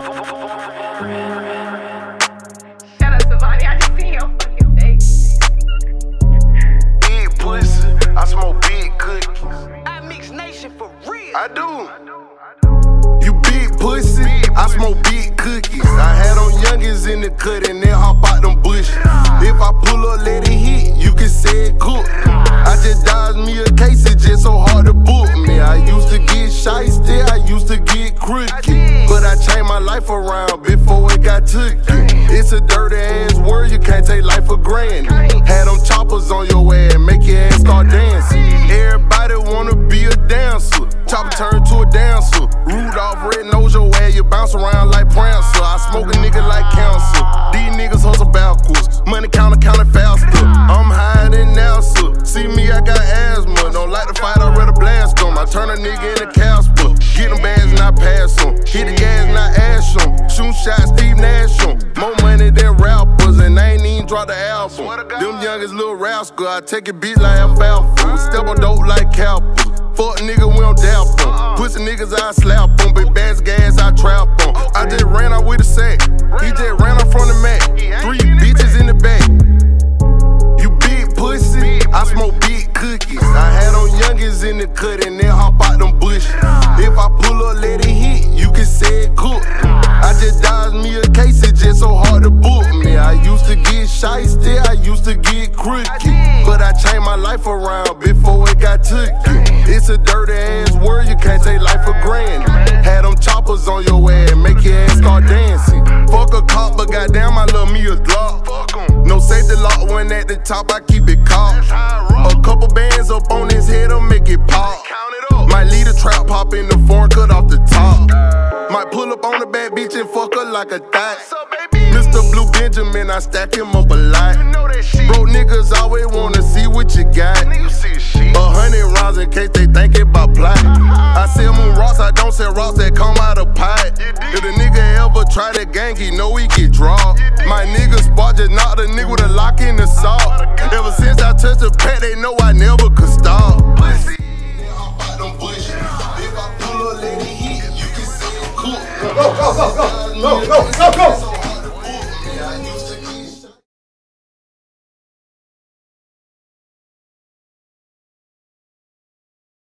I just see. Big pussy. I smoke big cookies. I mix nation for real. I do. You big pussy. I smoke big cookies. I had on youngins in the cut and then hop out them bushes. If I pull up, let it hit, you can say it cook. I just dodged me a case, it's just so hard to book me. I used to get shy still, I used to get crooked it. It's a dirty ass word, you can't take life for granted. Had them choppers on your ass, make your ass start dancing. Everybody wanna be a dancer. Chopper turn to a dancer. Rudolph red nose your ass, you bounce around like Prancer. I smoke a nigga like cancer. These niggas hustle backwards. Money counter counting faster. I'm higher than Nelson. See me, I got asthma. Don't like to fight, I'd rather blast them. I turn a nigga into Casper. Get them bags, I pass them. Hit the gas. Shoot shots, Steve Nash them. More money than rappers, and I ain't even dropped the album. Them youngest little rascal, I take it beat like a food. Step on dope like Cowboys. Fuck nigga, we don't dap em. Pussy niggas, I slap em. Big bass gas, I trap em. I just ran out with a sack. He just ran out from the mat. Three bitches in the back. You big pussy, I smoke big cookies. I had on youngins in the cut and then hop out them bush. If I pull up, let it hit, you can say it cook. Shiesty, I used to get crooked. But I changed my life around before it got took. It's a dirty ass word, you can't take life for granted. Had them choppers on your ass, make your ass start dancing. Fuck a cop, but goddamn, I love me a Glock. No safety lock, when at the top, I keep it caught. A couple bands up on his head, I'll make it pop. Might lead a trap pop in the foreign, cut off the top. Might pull up on the bad bitch and fuck her like a thot. Mr. Blue Benjamin, I stack him up a lot. Bro, niggas always wanna see what you got. A hundred rounds in case they think it about plot. I sell moon rocks, I don't sell rocks that come out of pot. If a nigga ever try to gang, he know he get dropped. My nigga spot just knocked a nigga with a lock in the sock. Ever since I touched the pad, they know I never could stop. Go, go, go, go, go, go, go, go.